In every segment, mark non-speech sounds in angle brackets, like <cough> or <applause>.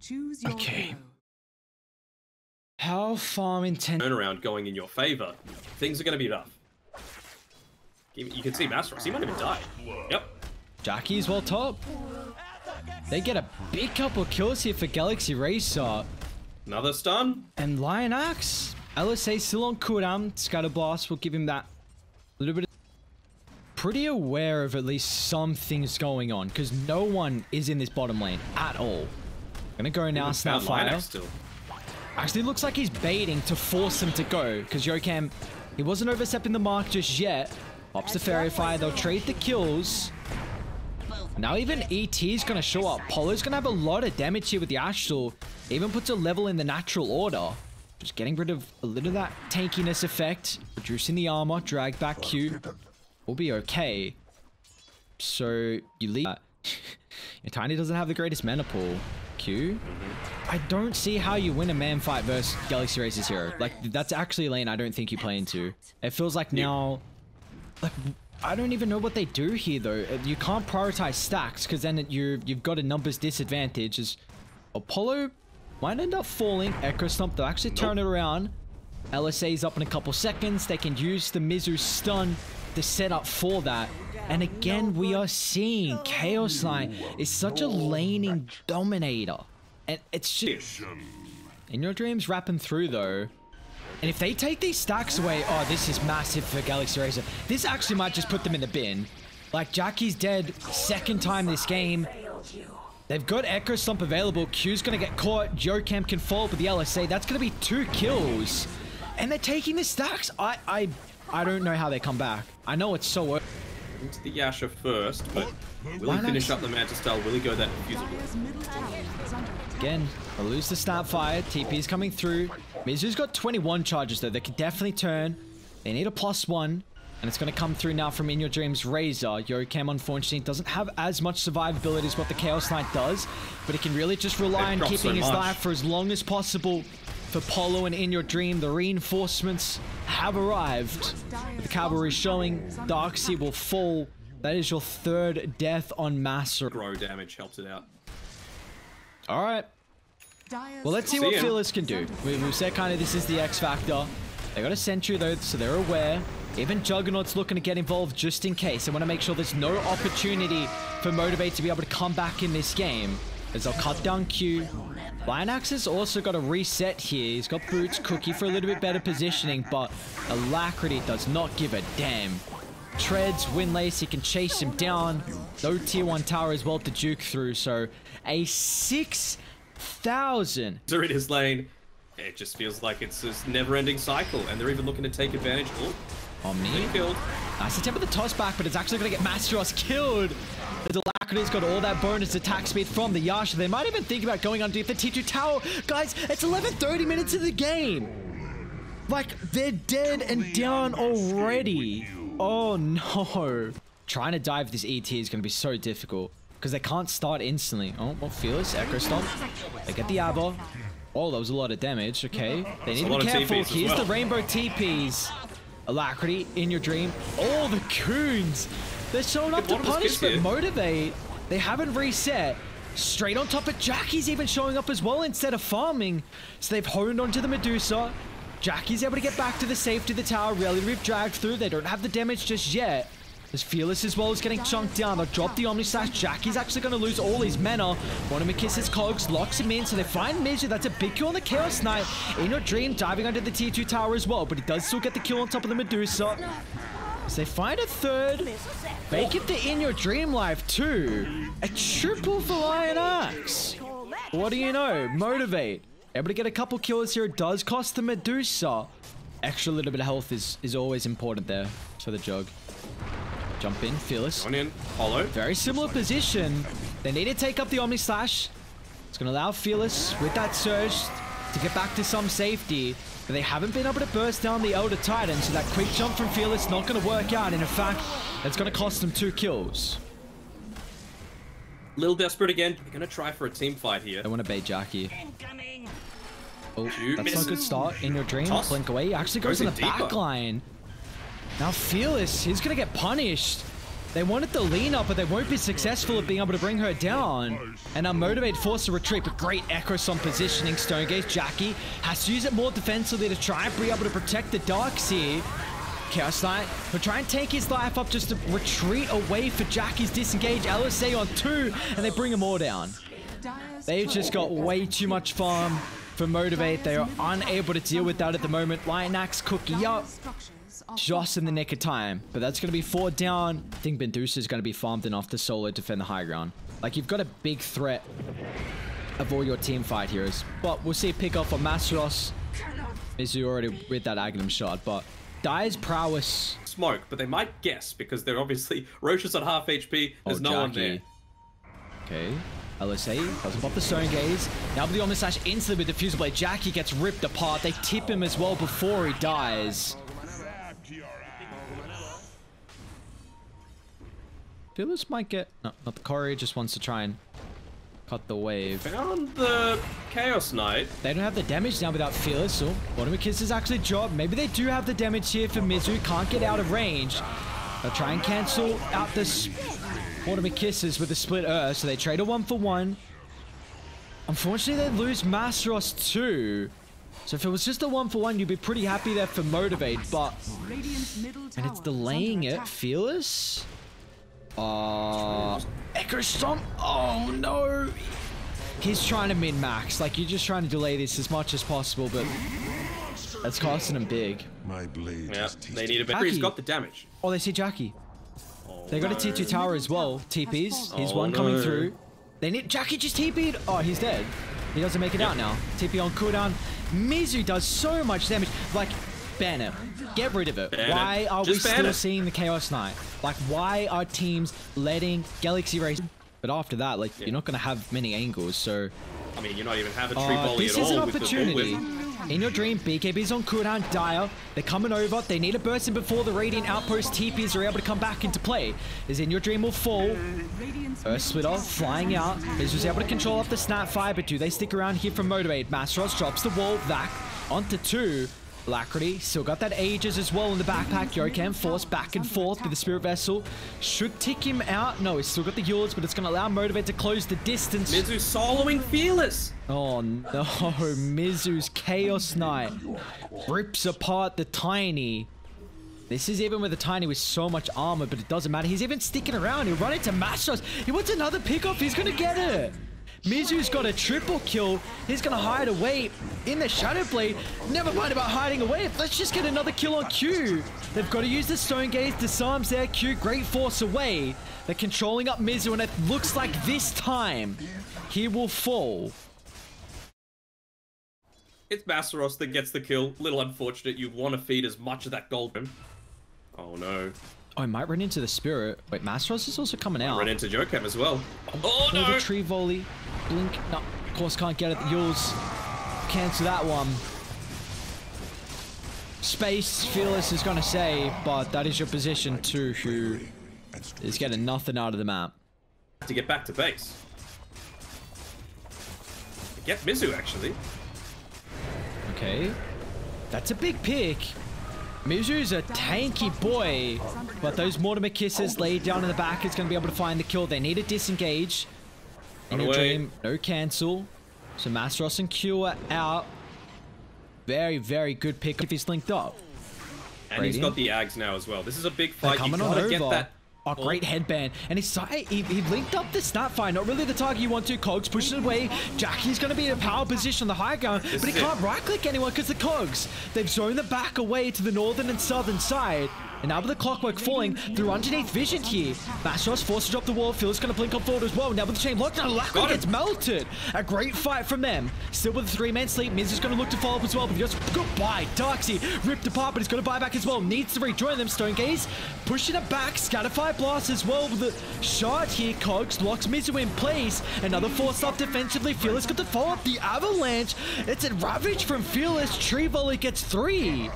Choose your Okay. hero. How farm intent? turnaround going in your favor, things are going to be rough. You you can see Mastros. He might even die. Yep. Jackie's well top. They get a big couple of kills here for Galaxy Racer. Another stun. And Lion Axe. LSA still on cooldown. Scatterblast will give him that little bit of... Pretty aware of at least some things going on. Because no one is in this bottom lane at all. Gonna go now, Snapfire. Still. Actually, looks like he's baiting to force him to go. Because Yokam, he wasn't overstepping the mark just yet. Pops the Faerie Fire. They'll trade the kills. Now even ET is going to show up. Polo's going to have a lot of damage here with the Astral. Even puts a level in the natural order. Just getting rid of a little of that tankiness effect. Reducing the armor. Drag back Q. We'll be okay. So you leave. Your <laughs> Tiny doesn't have the greatest mana pool. Q. I don't see how you win a man fight versus Galaxy Racers Hero. Like, that's actually a lane I don't think you play into. It feels like now... Like, I don't even know what they do here, though. Uh, You can't prioritize stacks, because then you, you've got a numbers disadvantage. As Apollo might end up falling. Echo Stomp, they'll actually turn it around. LSA's up in a couple seconds. They can use the Mizu stun to set up for that. And again, we are seeing Chaos Knight is such a laning dominator. And it's just... In your dreams, wrapping through, though. And if they take these stacks away, oh, this is massive for Galaxy Racer. This actually might just put them in the bin. Like, Jackie's dead second time this game. They've got Echo Stomp available. Q's gonna get caught. Jokam can fall with the LSA. That's gonna be two kills. And they're taking the stacks. I, I, I don't know how they come back. I know it's so... Into the Yasha first, but will Why he not? finish up the Manta style? Will he go that diffusable? Dire's middle tower is under attack. Again, they lose the Snapfire. TP's coming through. Mizu's got 21 charges, though. They can definitely turn. They need a plus one. And it's going to come through now from In Your Dreams Razor. Yokam, unfortunately, doesn't have as much survivability as what the Chaos Knight does. But he can really just rely It on keeping so his much. life for as long as possible. For Polo and In Your Dream, the reinforcements have arrived. The cavalry showing. Dark Seer will fall. That is your third death on Master. Grow damage helps it out. All right. Well, let's see See what ya. Fearless can do. We, we've said kind of this is the X Factor. They got a Sentry though, so they're aware. Even Juggernaut's looking to get involved just in case. They want to make sure there's no opportunity for Motivate to be able to come back in this game. As they'll cut down Q. Lionax has also got a reset here. He's got Boots, Cookie for a little bit better positioning, but Alacrity does not give a damn. Treads, Windlace, he can chase him down. No tier 1 tower as well to juke through, so a 6,000 They're in his lane. It just feels like it's this never-ending cycle, and they're even looking to take advantage. Oh, on me. they killed. Nice attempt with the toss back, but it's actually going to get Masteros killed. Alacrity's got all that bonus attack speed from the Yasha. They might even think about going underneath the T2 tower. Guys, it's 11.30 minutes of the game. Like, they're dead and down already. Oh, no. Trying to dive this ET is going to be so difficult. Because they can't start instantly. Oh, well, Fearless, Echo Stomp. They get the Abba. Oh, that was a lot of damage. Okay. They need to be careful. Here's the rainbow TPs. Alacrity in your dream. Oh, the coons. They're showing up to one of us punish, but motivate. They haven't reset. Straight on top of Jackie's even showing up as well instead of farming. So they've honed onto the Medusa. Jackie's able to get back to the safety of the tower. Really, we've dragged through. They don't have the damage just yet. As Fearless as well is getting chunked down. They'll drop the Omni Slash. Jackie's actually going to lose all his mana. One of Makissa's cogs locks him in. So they find Mizu. That's a big kill on the Chaos Knight. In your dream, diving under the T2 tower as well. But he does still get the kill on top of the Medusa. As they find a third. Make it the In Your Dream Life too. A triple for Lion Axe. What do you know? Motivate. Able to get a couple kills here. It does cost the Medusa. Extra little bit of health is, is always important there for the Jug. Jump in, Fearless. On in, Hollow. Very similar position. They need to take up the Omni Slash. It's going to allow Fearless with that surge to get back to some safety. But they haven't been able to burst down the Elder Titan, so that quick jump from Fearless not going to work out. And in fact, it's going to cost them two kills. Little desperate again. They're gonna try for a team fight here. They want to bait Jackie. Oh, Shoot, that's not a good start. In your dream, Toss. blink away. He actually goes, Goes in in the back line. Now Fearless, he's gonna get punished. They wanted the lean up, but they won't be successful at being able to bring her down. And now Motivate forced to retreat, but great Echo on positioning. Stone Gaze, Jackie has to use it more defensively to try and be able to protect the Darks here. Chaos Knight will try and take his life up just to retreat away for Jackie's disengage. LSA on two, and they bring them all down. They've just got way too much farm for Motivate. They are unable to deal with that at the moment. Lion Axe cookie up just in the nick of time. But that's going to be four down. I think Medusa is going to be farmed enough to solo defend the high ground. Like, you've got a big threat of all your team fight heroes. But we'll see a pick off on Masteros. Mizu already with that Agnum shot, but Dire's prowess. Smoke, but they might guess because they're obviously <laughs> Rosh is at half HP. There's Oh, no one there. Okay. LSA doesn't pop the Stone Gaze. Now with the Omni Slash instantly with the Diffusal Blade. Jackie gets ripped apart. They tip him as well before he dies. Phyllis might get... No, not the Courier. Just wants to try and cut the wave. Found the Chaos Knight. They don't have the damage now without Fearless, so Kiss is actually dropped. Maybe they do have the damage here for Mizu. Can't get out of range. They'll try and cancel out this Kisses with a split Earth, so they trade a one for one. Unfortunately, they lose Masteros too. So if it was just a one for one, you'd be pretty happy there for Motivate, but... And it's delaying it. attack. Fearless? Uh... Echo Stomp? Oh no! He's trying to min-max. Like, you're just trying to delay this as much as possible, but... That's costing him big. My blade Yeah, is they need a better. Jackie. He's got the damage. Oh, they see Jackie. Oh, They got a no. T2 tower as well. TPs. He's Oh, one coming through. They need Jackie just TP'd. Oh, he's dead. He doesn't make it out now. TP on cooldown. Mizu does so much damage. Like, ban it. Get rid of it. Ban it. why are Just we still it. seeing the Chaos Knight? Like, why are teams letting Galaxy Race? But after that, like, you're not going to have many angles, so... I mean, you're not even having a tree Uh, volley this at is an all with the opportunity. In your dream, BKB's on cooldown, Dire. They're coming over. They need a burst in before the Radiant Outpost TPs are able to come back into play. Is in your dream will fall. Earth Splitter flying out. Is was able to control off the snap fire, but do they stick around here from Motivate? Masteros drops the wall, back onto two. Alacrity still got that Aegis as well in the backpack. Yokem force back and forth with the Spirit Vessel. Should tick him out. No, he's still got the Yours, but it's going to allow Motivate to close the distance. Mizu soloing Fearless. Oh no, <laughs> Mizu's Chaos Knight rips apart the Tiny. This is even with the Tiny with so much armor, but it doesn't matter. He's even sticking around. He'll run into Mastros. He wants another pickoff. He's gonna get it. Mizu's got a triple kill. He's gonna hide away in the Shadow Blade. Never mind about hiding away. Let's just get another kill on Q. They've got to use the Stone Gaze. Disarms their Q. Great force away. They're controlling up Mizu, and it looks like this time he will fall. It's Masteros that gets the kill. Little unfortunate. You want to feed as much of that gold. Oh no. Oh, I might run into the spirit. Wait, Masteros is also coming out. Run into Jokem as well. Oh, oh Another no. tree volley. Blink. No, of course can't get it. Eul's. Cancel that one. Space Fearless is going to say, but that is your position too, who is getting nothing out of the map. To get back to base. Get Mizu actually. Okay. That's a big pick. Mizu's a tanky boy, but those Mortimer Kisses laid down in the back is going to be able to find the kill. They need to disengage. In your dream, no cancel. So Masteros and Q are out. Very, very good pick if he's linked up. And he's got the Ags now as well. This is a big They're fight. You coming on gotta over. get that. Oh, great headband. And he's, he, he linked up the Snapfire. Not really the target you want to. Cogs pushing away. Jackie's going to be in a power position on the high ground, but he can't right-click anyone because the Cogs. They've zoned the back away to the northern and southern side. And now with the clockwork falling through underneath vision here, Masteros forced to drop the wall. Phil's going to blink on forward as well. Now with the chain Lackwell Got gets melted. A great fight from them. Still with the three-man sleep. Miz is going to look to follow up as well. But just goodbye. Darksy ripped apart, but he's going to buy back as well. Needs to rejoin them. Stone Gaze pushing it back. Scatterfire blast as well with the shot here. Cogs locks Mizu in place. Another force up defensively. Fearless got to follow up the avalanche. It's a ravage from Fearless. Tree Volley gets three.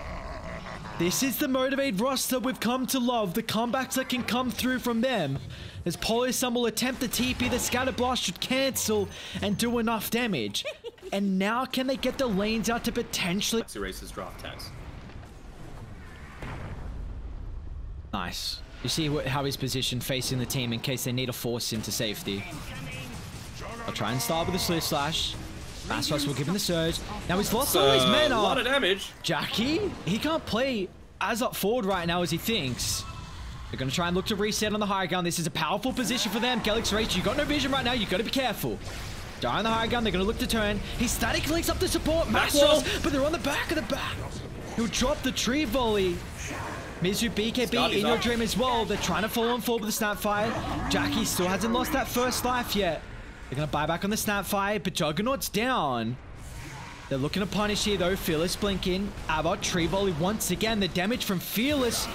This is the Motivate roster we've come to love. The comebacks that can come through from them. As Polysum will attempt the TP, the Scatter Blast should cancel and do enough damage. <laughs> And now can they get the lanes out to potentially... Erases draft tags. Nice. You see what, how he's positioned facing the team in case they need to force him to safety. I'll try and start with a Swift Slash. Mastros will give him the surge. Now he's lost all his men a lot of damage. Jackie, he can't play as up forward right now as he thinks. They're going to try and look to reset on the high ground. This is a powerful position for them. Galax Rage, you got no vision right now. you got to be careful. Die on the high ground. They're going to look to turn. He static links up to support Maxwell. But they're on the back of the back. He'll drop the tree volley. Mizu BKB in your dream as well. They're trying to follow on forward with the Snapfire. Jackie still hasn't lost that first life yet. They're going to buy back on the Snapfire, but Juggernaut's down. They're looking to punish here though. Fearless blinking. Abbott tree volley once again. The damage from Fearless.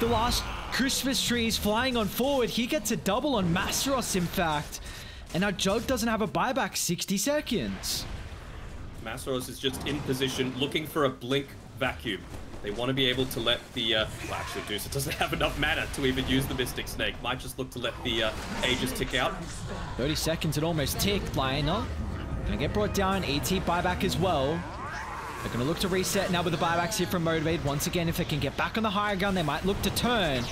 The last Christmas tree is flying on forward. He gets a double on Masteros, in fact. And now Jug doesn't have a buyback. 60 seconds. Masteros is just in position, looking for a blink vacuum. They want to be able to let the, uh, well actually Deuce doesn't have enough mana to even use the Mystic Snake. Might just look to let the uh, Aegis tick out. 30 seconds. It almost ticked. Lionel gonna get brought down. ET buyback as well. They're gonna look to reset now with the buybacks here from Motivate. Once again, if they can get back on the higher gun, they might look to turn.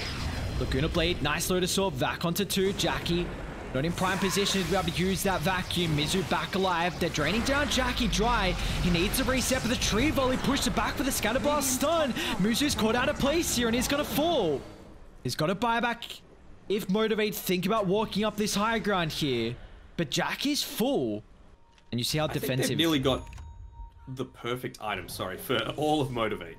Laguna Blade, nice Lotus Orb, back onto two. Jackie, not in prime position to be able to use that vacuum. Mizu back alive. They're draining down Jackie dry. He needs a reset, but the tree volley pushed it back with a scatter blast stun. Mizu's caught out of place here and he's gonna fall. He's got a buyback if Motivate think about walking up this high ground here. But Jackie's full. And you see how I think defensive. they've nearly got the perfect item, sorry, for all of Motivate.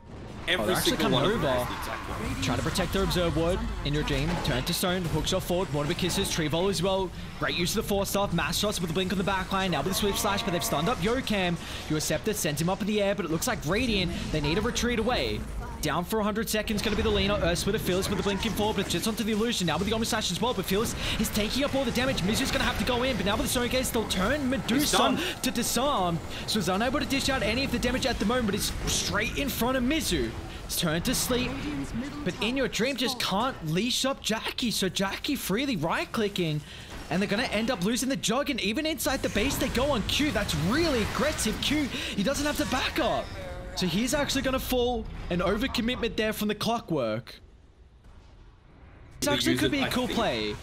Every Oh, they're actually single one coming of them over. has the. Try to protect their observe ward in your dream. Turn to stone, hookshot forward, Mortimer kisses, tree volley as well. Great use of the Force Staff, mass shots with a blink on the backline. Now with the sweep slash, but they've stunned up Yokam. Your scepter sends him up in the air, but it looks like Radiant. They need a retreat away. Down for 100 seconds, going to be the lane leaner. Uh, Earth with a Phyllis with the blinking forward, but it's just onto the illusion. Now with the Omni Slash as well, but Phyllis is taking up all the damage. Mizu's going to have to go in, but now with the Stone Gaze, they'll turn Medusa to disarm. So he's unable to dish out any of the damage at the moment, but it's straight in front of Mizu. It's turned to sleep. But in your dream, just can't leash up Jackie. So Jackie freely right-clicking. And they're going to end up losing the Jug. And even inside the base, they go on Q. That's really aggressive. Q, he doesn't have to back up. So he's actually going to fall. An overcommitment there from the clockwork. This actually could be a cool play.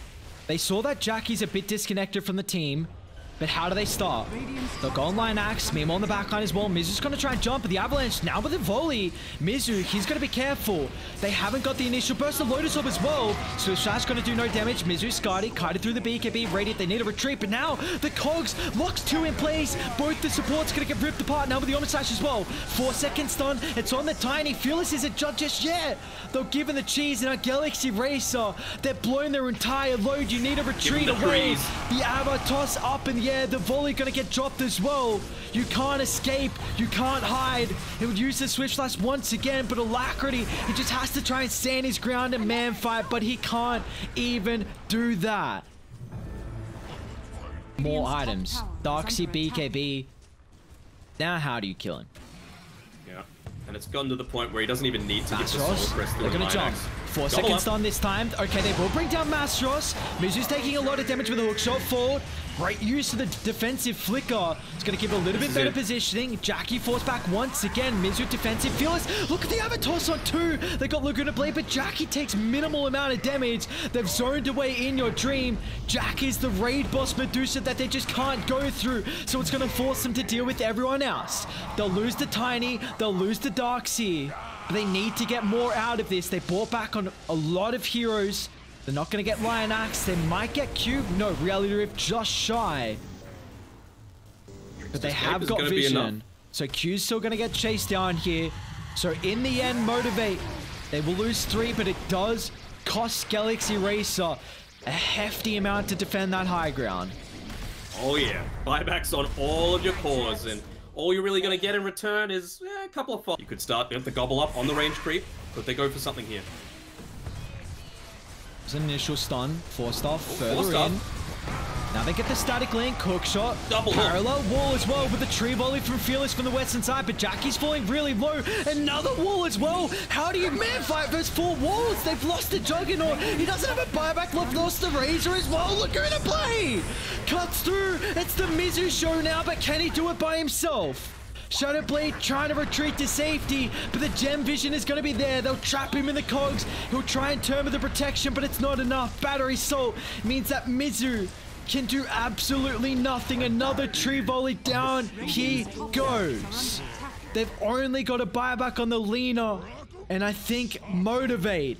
They saw that Jackie's a bit disconnected from the team. But how do they start? They'll go online axe, Mimo on the backline as well. Mizu's gonna try and jump, but the avalanche now with the volley. Mizu, he's gonna be careful. They haven't got the initial burst of Lotus Orb as well. So Shash gonna do no damage. Mizu Scotty kited through the BKB, Radiant, they need a retreat, but now the cogs locks two in place. Both the supports gonna get ripped apart now with the Omni Slash as well. Four seconds stun, it's on the tiny. Fearless isn't judged just yet. They'll give him the cheese in a Galaxy Racer. They're blowing their entire load. You need a retreat the away. The Abba toss up in the air. The volley gonna get dropped as well. You can't escape. You can't hide. He would use the swift slash once again, but Alacrity, he just has to try and stand his ground and man fight, but he can't even do that. More items. tower is Darksy under attack. BKB. Now how do you kill him? Yeah. And it's gotten to the point where he doesn't even need to get the Soul Mastros. Crest through They're gonna jump. Nine-Axe. Four Double seconds up. stun this time. Okay, they will bring down Mastros. Mizu's taking a lot of damage with a hook shot forward. Great use of the defensive flicker. It's gonna give a little bit better it. positioning. Jackie forced back once again. Mizu defensive. Fearless. Look at the Avatos on two. They got Laguna Blade, but Jackie takes minimal amount of damage. They've zoned away in your dream. Jack is the raid boss Medusa that they just can't go through. So it's gonna force them to deal with everyone else. They'll lose the Tiny. They'll lose the Darkseer. But they need to get more out of this. They bought back on a lot of heroes. They're not going to get Lion Axe. They might get Cube. No, Reality Rift just shy. But they have got gonna be enough. vision. So Q's still going to get chased down here. So in the end, Motivate. They will lose three, but it does cost Galaxy Racer a hefty amount to defend that high ground. Oh yeah, buybacks on all of your cores, and all you're really gonna get in return is eh, a couple of. You could start with the gobble up on the range creep, but they go for something here. It's an initial stun. Forced off. Further forced in. Now they get the static link, hook shot, Double hook. parallel wall as well with the tree volley from Fearless from the western side, but Jackie's falling really low. Another wall as well. How do you man fight versus four walls? They've lost the Juggernaut. He doesn't have a buyback left, lost the Razor as well. Look at a play. Cuts through. It's the Mizu show now, but can he do it by himself? Shadow Blade trying to retreat to safety, but the Gem Vision is going to be there. They'll trap him in the cogs. He'll try and turn with the protection, but it's not enough. Battery Assault means that Mizu can do absolutely nothing. Another tree volley down. He goes. They've only got a buyback on the Lena, and I think Motivate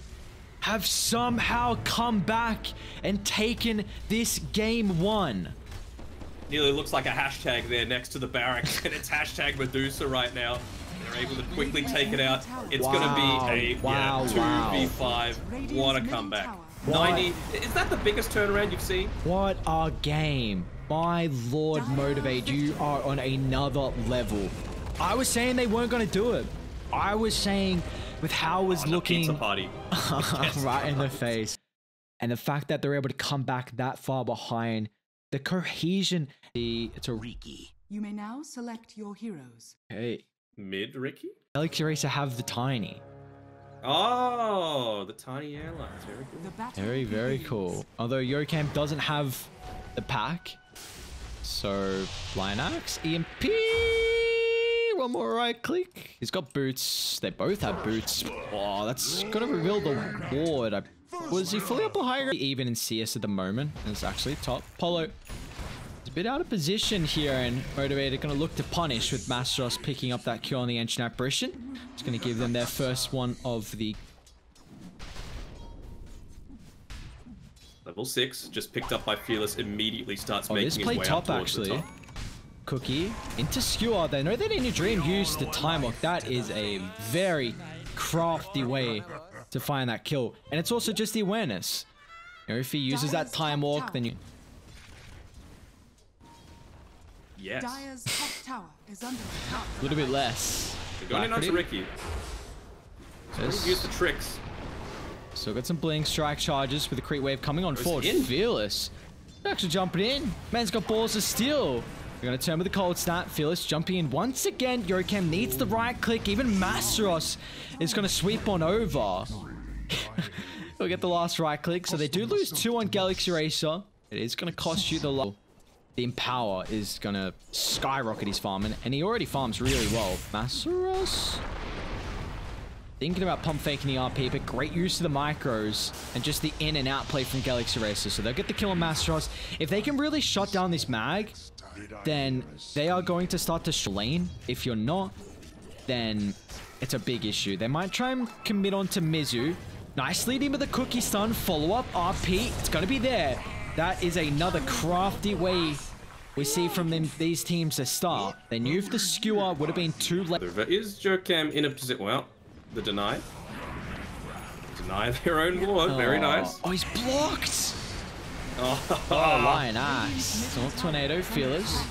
have somehow come back and taken this game one. Nearly looks like a hashtag there next to the barracks, <laughs> and it's hashtag Medusa right now. They're able to quickly take it out. It's Wow. gonna be a Wow, yeah, two wow. v five. What a comeback! Ninety. Is that the biggest turnaround you've seen? What a game. My lord, Motivate, you are on another level. I was saying they weren't going to do it. I was saying with how was oh, the looking pizza party. <laughs> right in the face. And the fact that they're able to come back that far behind, the cohesion, the it's a You may now select your heroes. hey, Mid Ricky. Galaxy Racer have the tiny. Oh, the tiny airlines. Very cool. The battle Very, very begins. cool. Although Yokam doesn't have the pack. So, Lion Axe, EMP, one more right click. He's got boots. They both have boots. Oh, that's gonna reveal the ward. I, was he fully up or higher? Even in CS at the moment. It's actually top. Polo. It's a bit out of position here and Motivated gonna look to punish with Mastros picking up that kill on the Ancient Apparition. It's gonna give them their first one of the Level six, just picked up by Fearless, immediately starts Oh, making this his way top up towards the actually. top. Cookie into skewer. They know they in a dream use the time lock. That is a very crafty way to find that kill. And it's also just the awareness. You know, if he uses that time walk, then you Yes. Dire's top tower is under attack. a little bit less. They're going in onto Alacrity. Ricky. Yes. Use the tricks. Still got some blink strike charges with the creep wave coming on Goes forward. in. Fearless. Actually jumping in. Man's got balls of steel. We're gonna turn with the cold snap. Fearless jumping in once again. Yoricam needs the right click. Even Masteros is gonna sweep on over. <laughs> we'll get the last right click. So they do lose two on Galaxy Racer. It is gonna cost you the low. The Empower is gonna skyrocket his farming, and he already farms really well. Masteros Thinking about pump faking the RP, but great use of the micros and just the in and out play from Galaxy Racer. So they'll get the kill on Mastros. If they can really shut down this mag, then they are going to start to lane. If you're not, then it's a big issue. They might try and commit on to Mizu. Nice leading with the cookie stun. Follow up RP. It's going to be there. That is another crafty way we see from them these teams to start. They knew if the skewer would have been too late. Is Jokam in a position. Well, the deny. Deny their own ward. Very oh. nice. Oh, he's blocked. <laughs> Oh, Oh, Lion Axe. North Tornado, Feelers.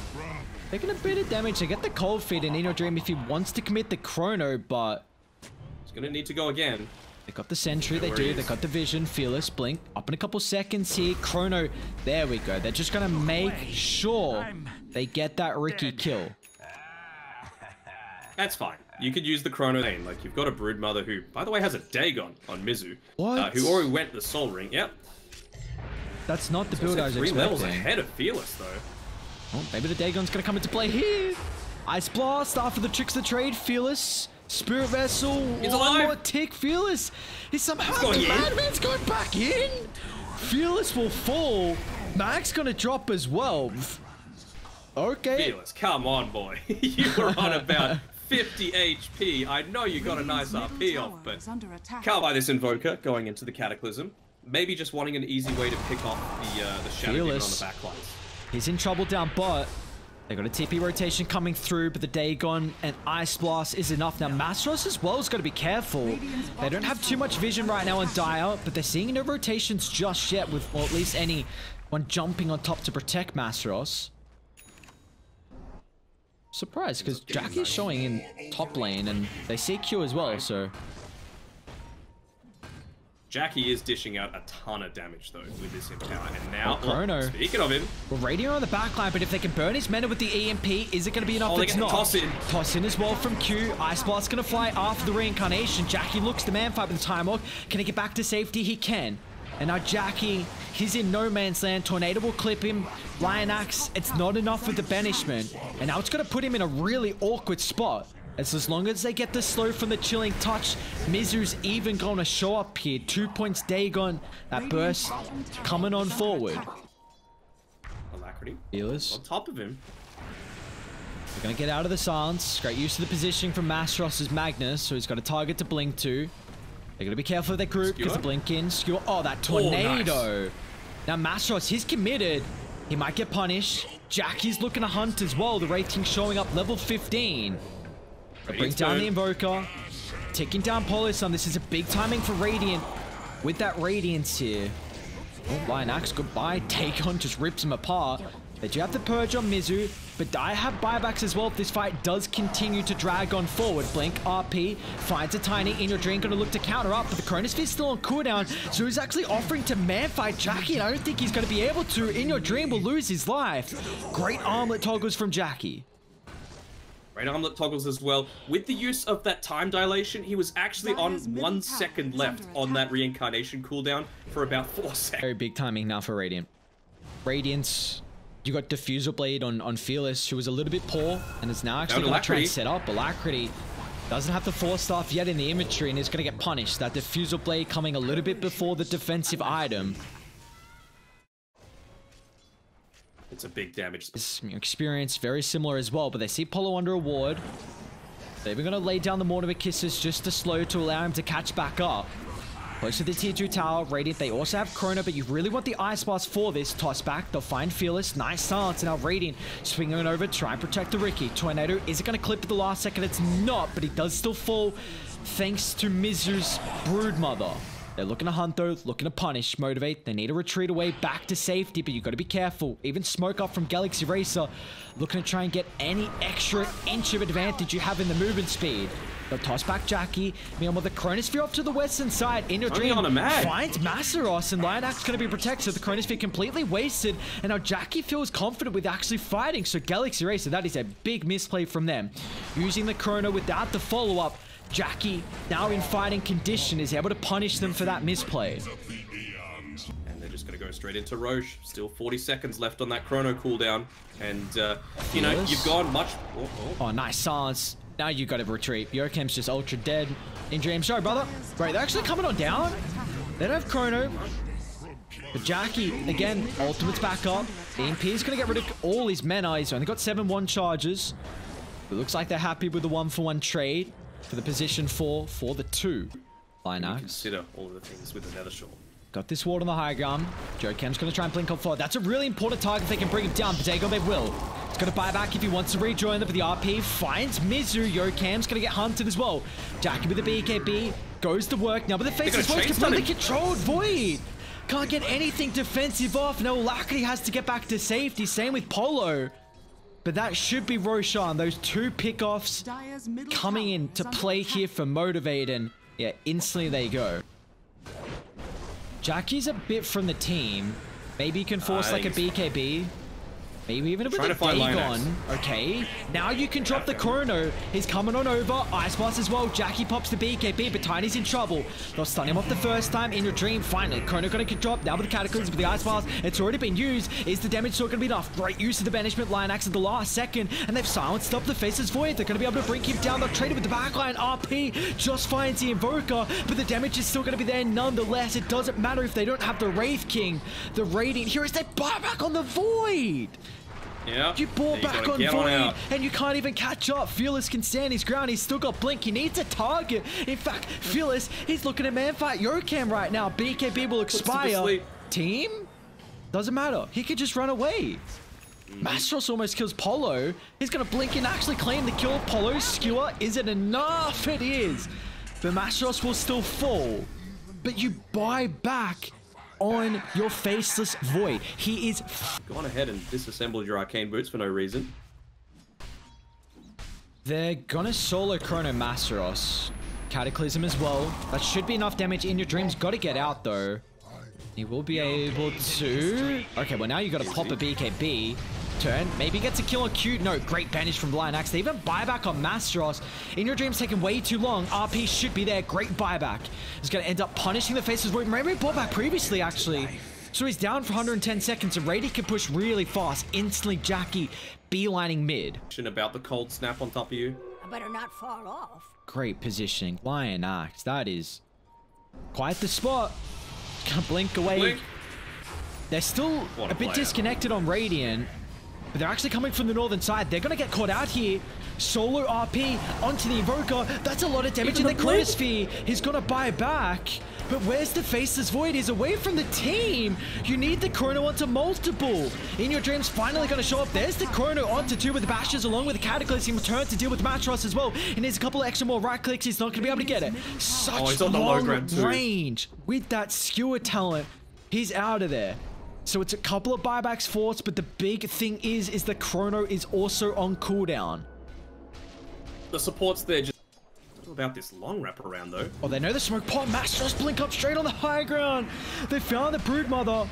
Taking a bit of damage. They get the cold feed in Nino Dream if he wants to commit the chrono, but He's gonna need to go again. they got the sentry, they where do. They is. got the vision, Fearless, Blink. Up in a couple seconds here. Chrono. There we go. They're just gonna make sure they get that Ricky kill. That's fine. You could use the chrono. Like you've got a Broodmother who, by the way, has a Dagon on Mizu. What? Uh, who already went the Soul Ring. Yep. That's not the build I was three levels expecting. ahead of Fearless though. Oh, maybe the Dagon's gonna come into play here. Ice Blast after the tricks of the trade. Fearless. Spirit Vessel. He's one alive. more tick. Fearless. He's somehow going the. Madman's going back in. Fearless will fall. Mag's gonna drop as well. Okay. Fearless, come on, boy. <laughs> you were on about <laughs> 50 HP. I know you got a nice RP middle off, but is under can't buy this Invoker going into the Cataclysm. Maybe just wanting an easy way to pick off the uh, the Shadow Demon on the Fearless. backlines. He's in trouble down bot. They got a TP rotation coming through, but the Dagon and Ice Blast is enough. Now, Mastros as well has got to be careful. They don't have too much vision right now on Dire, but they're seeing no rotations just yet with, or at least anyone jumping on top to protect Mastros. Surprised, because Jackie's showing in top lane, and they see Q as well, so... Jackie is dishing out a ton of damage though with this Empower, and now Oh, Chrono. speaking of him, Well, Radio on the backline, but if they can burn his mana with the EMP, is it going to be enough? Oh, they it's not. toss in. Toss in as well from Q. Ice Blast's going to fly after the reincarnation. Jackie looks the man fight with the time walk. Can he get back to safety? He can. And now Jackie, he's in no man's land. Tornado will clip him. Lion Axe, it's not enough with the banishment. And now it's going to put him in a really awkward spot. As as long as they get the slow from the chilling touch, Mizu's even going to show up here. Two points Dagon. That burst coming on forward. Alacrity. Healers. On top of him. They're going to get out of the silence. Great use of the positioning from Mastros as Magnus, so he's got a target to blink to. They're going to be careful of their group because the Skewer? blink in. Skewer. Oh, that Oh, nice. tornado. Now Mastros, he's committed. He might get punished. Jackie's looking to hunt as well. The rating showing up level 15. Bring Radiant's down the. Invoker. Taking down Polysun. This is a big timing for Radiant. With that Radiance here. Oh, Lion Axe, goodbye. Dagon just rips him apart. They do have the Purge on Mizu, but I have buybacks as well if this fight does continue to drag on forward. Blink, RP, finds a Tiny, in your dream, gonna look to counter up, but the Chronosphere's still on cooldown, so he's actually offering to man-fight Jackie, and I don't think he's gonna be able to. In your dream will lose his life. Great armlet toggles from Jackie. Great armlet toggles as well. With the use of that time dilation, he was actually on Dire's middle one tower second is left on that reincarnation cooldown for about four seconds. Very big timing now for Radiant. Radiance, you got Diffusal Blade on, on Fearless, who was a little bit poor, and is now actually going to try and set up. Alacrity doesn't have the Force Staff yet in the inventory, and is going to get punished. That Diffusal Blade coming a little bit before the defensive item. It's a big damage. This experience very similar as well, but they see Polo under a ward. They're even going to lay down the Mortimer Kisses just to slow to allow him to catch back up. Close to the tier 2 tower, Radiant, they also have Chrono, but you really want the Ice Blast for this. Toss back, they'll find Fearless, nice silence, and now Radiant swinging over, try and protect the Ricky. Tornado, is it going to clip at the last second? It's not, but he does still fall thanks to Mizu's Broodmother. They're looking to hunt though, looking to punish, motivate. They need to retreat away back to safety, but you got to be careful. Even smoke up from Galaxy Racer, looking to try and get any extra inch of advantage you have in the movement speed. They'll toss back Jackie. Meanwhile, the Chronosphere up to the western side. In your dream, on a mag. finds Masaros, and Lion Axe going to be protected. So the Chronosphere completely wasted, and now Jackie feels confident with actually fighting. So Galaxy Racer, that is a big misplay from them. Using the Chrono without the follow-up, Jackie, now in fighting condition, is able to punish them for that misplay. And they're just going to go straight into Rosh. Still 40 seconds left on that chrono cooldown. And, uh, you know, Yes. you've gone much... Oh, oh. Oh, nice silence. Now you got to retreat. Yokam's just ultra dead. In dream, sorry, brother. Right, they're actually coming on down. They don't have Chrono. But Jackie, again, ultimate's back up. EMP is going to get rid of all his mana. He's only got 7-1 charges. It looks like they're happy with the one-for-one trade for the position 4 for the 2. Lion Axe. Consider all of the things with the Nether Shore. Got this ward on the high ground. Joe Cam's going to try and blink on forward. That's a really important target if they can bring him down. But Dagon, they will. He's going to buy back if he wants to rejoin them. But the RP finds Mizu. Yo Cam's going to get hunted as well. Jackie with the BKB goes to work. Now, but the face is Void's chain stun completely controlled. Void can't get anything defensive off. No, Alacrity has to get back to safety. Same with Polo. But that should be Roshan. Those two pickoffs coming in to play here for Motivate, and yeah, instantly they go. Jackie's a bit from the team. Maybe you can force I like a BKB. Maybe even a find Lionax. Dagon. Okay. Now you can drop the Chrono. He's coming on over. Ice Blast as well. Jackie pops the BKB, but Tiny's in trouble. They'll stun him off the first time in your dream. Finally, Chrono gonna get dropped. Now with the Cataclysm, with the Ice Blast, it's already been used. Is the damage still gonna be enough? Great use of the banishment line axe at the last second, and they've silenced up the Faceless Void. They're gonna be able to bring him down. They'll trade it with the backline. RP just finds the Invoker, but the damage is still gonna be there nonetheless. It doesn't matter if they don't have the Wraith King. The Radiant Heroes, they buy back on the Void. Yeah. You ball you back on Void, and you can't even catch up. Fearless can stand his ground. He's still got Blink. He needs a target. In fact, Fearless, he's looking at Manfight Yokam right now. BKB will expire. Team? Doesn't matter. He could just run away. Mm-hmm. Mastros almost kills Polo. He's going to blink and actually claim the kill. Polo skewer. Is it enough? It is. But Mastros will still fall. But you buy back on your faceless void. He is Gone ahead and disassembled your arcane boots for no reason. They're gonna solo Chrono Masteros. Cataclysm as well. That should be enough damage in your dreams. Gotta get out though. He will be able to... Okay, well now you gotta pop a BKB. Turn, maybe gets a kill on Q. No, great banish from Blind Axe. They even buyback on Mastros. In Your Dream's taking way too long. RP should be there. Great buyback. He's going to end up punishing the faces. Remember he bought back previously, actually. So he's down for 110 seconds, and Rady can push really fast. Instantly, Jackie beelining mid. About the cold snap on top of you. I better not fall off. Great positioning. Lion Axe, that is quite the spot. Can't blink away. Blink. They're still What a a bit player. disconnected on Radiant. But they're actually coming from the northern side. They're going to get caught out here. Solo RP onto the Invoker. That's a lot of damage Even in the the. Chronosphere. He's going to buy back. But where's the Faceless Void? He's away from the team. You need the Chrono onto multiple. In Your Dreams finally going to show up. There's the Chrono onto two with the Bashes along with the Cataclysm. Return to deal with Matros as well. And there's a couple of extra more right clicks. He's not going to be able to get it. Such Oh, he's on the low long ground too. range with that skewer talent. He's out of there. So it's a couple of buybacks forced, but the big thing is, is the chrono is also on cooldown. The support's there just What about this long wraparound though. Oh, they know the smoke pot. Mastros blink up straight on the high ground. They found the Broodmother.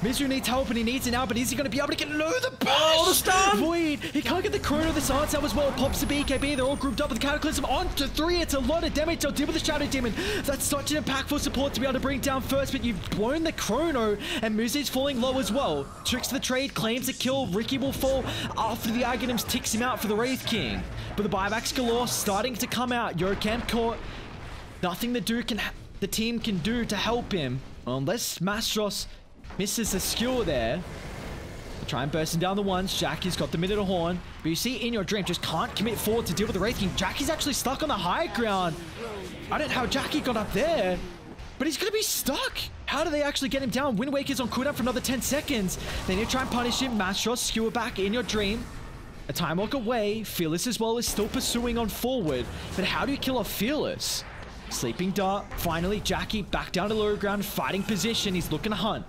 Misery needs help and he needs it now, but is he going to be able to get no the bash? Oh, the stun! Void. He can't get the chrono. The silence out as well. Pops the BKB. They're all grouped up with the Cataclysm on to three. It's a lot of damage. They'll deal with the Shadow Demon. That's such an impactful support to be able to bring down first, but you've blown the chrono and Mizu's falling low as well. Tricks the trade, claims a kill. Ricky will fall after the Aghanim's ticks him out for the Wraith King. But the buybacks galore starting to come out. Yorkamp caught. Nothing the do can the team can do to help him unless Mastros misses the skewer there. Try and burst him down the ones. Jackie's got the Minotaur Horn. But you see, in your dream, just can't commit forward to deal with the Wraith King. Jackie's actually stuck on the high ground. I don't know how Jackie got up there. But he's going to be stuck. How do they actually get him down? Wind Waker's on cooldown for another 10 seconds. They need to try and punish him. Mastros, skewer back in your dream. A time walk away. Fearless as well is still pursuing on forward. But how do you kill off Fearless? Sleeping Dart. Finally, Jackie back down to lower ground, fighting position. He's looking to hunt.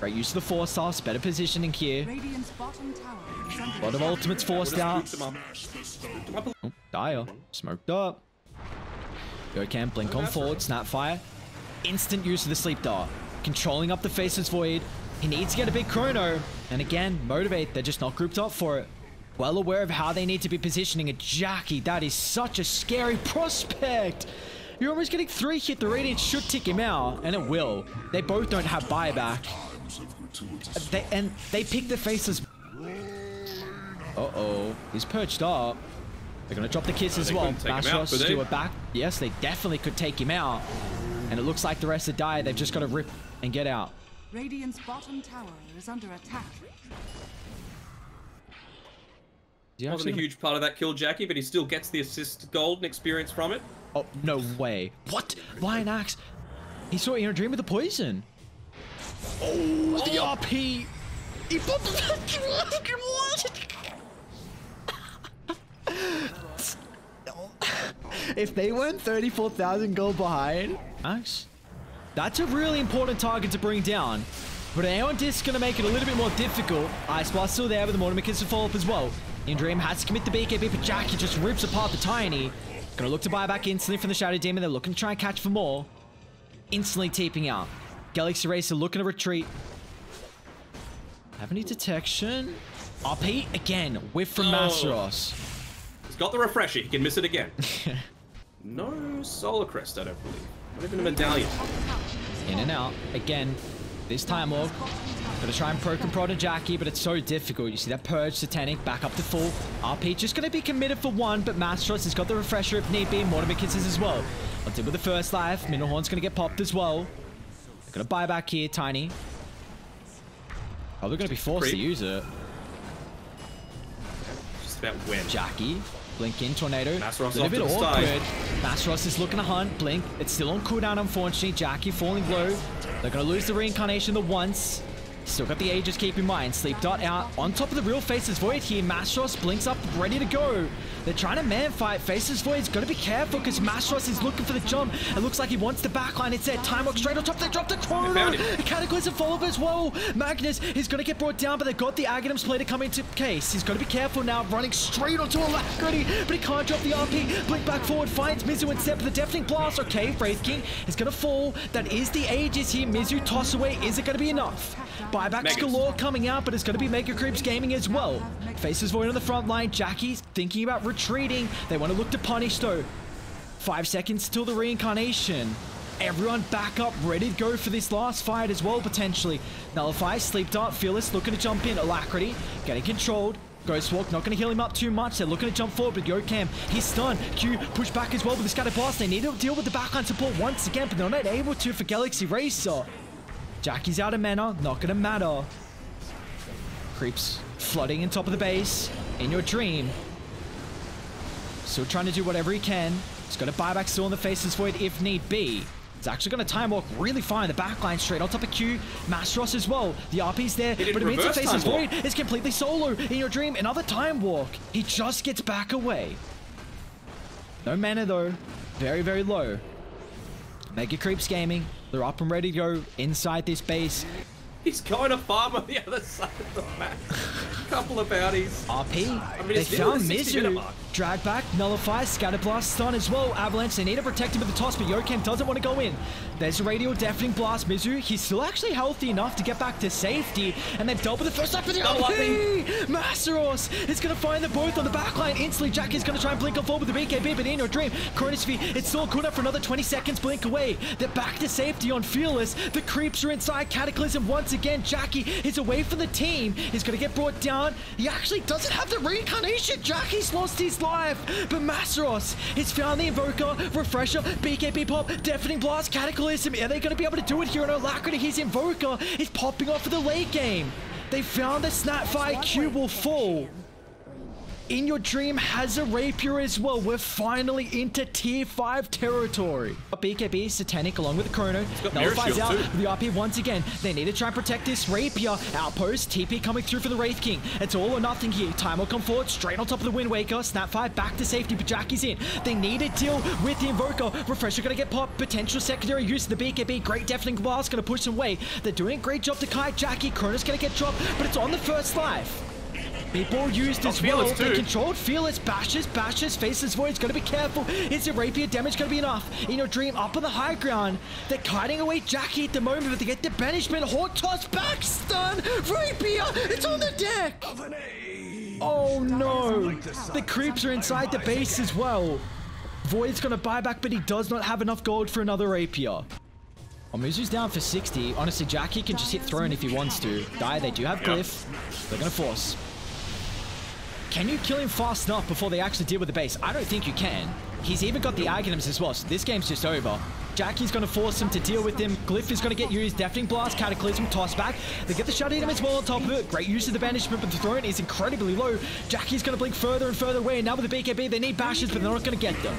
Great use of the Force Stars, better positioning here. Radiant's bottom tower is under A lot of ultimates forced Would've out. scooped him up. Scooped him up a- Oh, Dire. Smoked up. Go camp, blink on forward, right. snapfire. Instant use of the sleep dart. Controlling up the faceless void. He needs to get a big chrono. And again, motivate. They're just not grouped up for it. Well aware of how they need to be positioning a Jackie. That is such a scary prospect. You're almost getting three hit. The Radiant should tick him out, and it will. They both don't have buyback. They, and they pick the faces. Uh-oh. He's perched up. They're going to drop the kiss oh, as well. couldn't take him out, Mastros, could they? Stewart back. Yes, they definitely could take him out. And it looks like the rest of Dire, they've just got to rip and get out. Radiant's bottom tower is under attack. Is he Wasn't actually a huge part of that kill, Jackie, but he still gets the assist gold and experience from it. Oh, no way. What? Lion Axe. He saw Inner Dream with the poison. Oh, the oh. RP. He popped If they weren't 34,000 gold behind, Max, that's a really important target to bring down. But Aeon Disc is gonna make it a little bit more difficult. Ice Blast still there, but the Mortimer Kiss to follow up as well. In Dream has to commit the BKB, but Jackie just rips apart the Tiny. Gonna look to buy back instantly from the Shadow Demon. They're looking to try and catch for more. Instantly taping out. Galaxy Racer looking to retreat. Have any detection? RP again, whiff from Oh. Masteros. He's got the refresher. He can miss it again. <laughs> no Solar Crest, I don't believe. Not even a medallion. In and out. Again, this time Org. Gonna try and poke and prod a Jackie, but it's so difficult. You see that Purge, Satanic, back up to full. RP just gonna be committed for one, but Mastros has got the refresher if need be. Mortimer kisses as well. I'll deal with the first life. Minderhorn's gonna get popped as well. They're gonna buy back here, Tiny. Oh, they're gonna be forced to use it. Just about when. Jackie. Blink in, Tornado. Little off bit awkward. side. Mastros is looking to hunt. Blink. It's still on cooldown, unfortunately. Jackie falling low. They're going to lose the reincarnation the once. Still got the Aegis, keep in mind. Sleep Dart out. On top of the real faces Void here. Mastros blinks up, ready to go. They're trying to man fight. Faces Void's got to be careful because Mastros is looking for the jump. It looks like he wants the backline. It's there. Time walk straight on top. They drop the him. Cataclysm follow as well. Magnus is going to get brought down, but they've got the Aghanim's play to come into case. He's got to be careful now, running straight onto Alacrity, but he can't drop the RP. Blink back forward, finds Mizu instead for the Deafening Blast. Okay, Wraith King is going to fall. That is the Aegis here. Mizu toss away. Is it going to be enough? Buybacks Megas. galore coming out, but it's going to be Mega Creeps Gaming as well. Faces Void on the front line. Jackie's thinking about retreating. They want to look to punish though. Five seconds till the reincarnation. Everyone back up, ready to go for this last fight as well, potentially. Nullify, Sleep Dart, Fearless looking to jump in. Alacrity getting controlled. Ghost Walk not going to heal him up too much. They're looking to jump forward, but Yokam, he's stunned. Q push back as well with the Scatter Blast. They need to deal with the backline support once again, but they're not able to for Galaxy Racer. Jackie's out of mana, not going to matter. Creeps flooding in top of the base. In your dream. Still trying to do whatever he can. He's got a buyback still in the faces void if need be. He's actually going to time walk really fine. The backline straight on top of Q. Mastros as well. The RP's there, but it means the time void is completely solo. In your dream, another time walk. He just gets back away. No mana though. Very, very low. Mega Creeps Gaming. They're up and ready to go inside this base. He's going to farm on the other side of the map. A Couple of bounties. RP. mean, they found the 60 minute Mizu. Drag back, nullify, scatterblast, stun as well. Avalanche, they need to protect him with the toss, but Yokem doesn't want to go in. There's a radial deafening blast. Mizu, he's still actually healthy enough to get back to safety. And then double the first time for the Double RP. Masteros is going to find them both on the back line. Instantly, Jack is going to try and blink on forward with the BKB, but in your dream, Chronosphere, it's still good enough for another 20 seconds. Blink away. They're back to safety on Fearless. The creeps are inside Cataclysm once again. Jackie is away from the team. He's going to get brought down. He actually doesn't have the reincarnation. Jackie's lost his life. But Masteros has found the Invoker, Refresher, BKB Pop, Deafening Blast, Cataclysm. Are they going to be able to do it here on Alacrity? His Invoker is popping off for the late game. They found the Snapfire Q will fall. In Your Dream has a rapier as well. We're finally into tier 5 territory. BKB satanic along with the Chrono. Nullifies out too. the RP once again. They need to try and protect this rapier. Outpost, TP coming through for the Wraith King. It's all or nothing here. Time will come forward, straight on top of the Wind Waker. Snapfire back to safety, but Jackie's in. They need to deal with the Invoker. Refresher gonna get popped. Potential secondary use of the BKB. Great Deafening Blast gonna push them away. They're doing a great job to kite Jackie. Chrono's gonna get dropped, but it's on the first life. People used as well. They controlled Fearless. Bashes, bashes, faces voids. Gotta be careful. Is the rapier damage gonna be enough? In your dream, up on the high ground. They're kiting away Jackie at the moment, but they get the banishment. Hawk toss back, stun. Rapier, it's on the deck. Oh no. The creeps are inside the base as well. Void's gonna buy back, but he does not have enough gold for another rapier. Oh, down for 60. Honestly, Jackie can just hit throne if he wants to. Die, they do have Glyph. They're gonna force. Can you kill him fast enough before they actually deal with the base? I don't think you can. He's even got the Aghanims as well, so this game's just over. Jackie's gonna force him to deal with him. Glyph is gonna get used. Deafening Blast, Cataclysm, toss back. They get the shot in him as well on top of it. Great use of the banishment, but the throne is incredibly low. Jackie's gonna blink further and further away. Now with the BKB, they need bashes, but they're not gonna get them.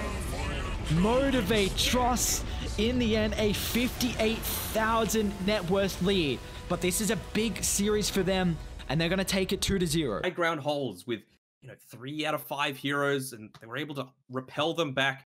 Motivate, trust. In the end, a 58,000 net worth lead. But this is a big series for them, and they're gonna take it two to zero. high ground holes with you know three out of five heroes, and they were able to repel them back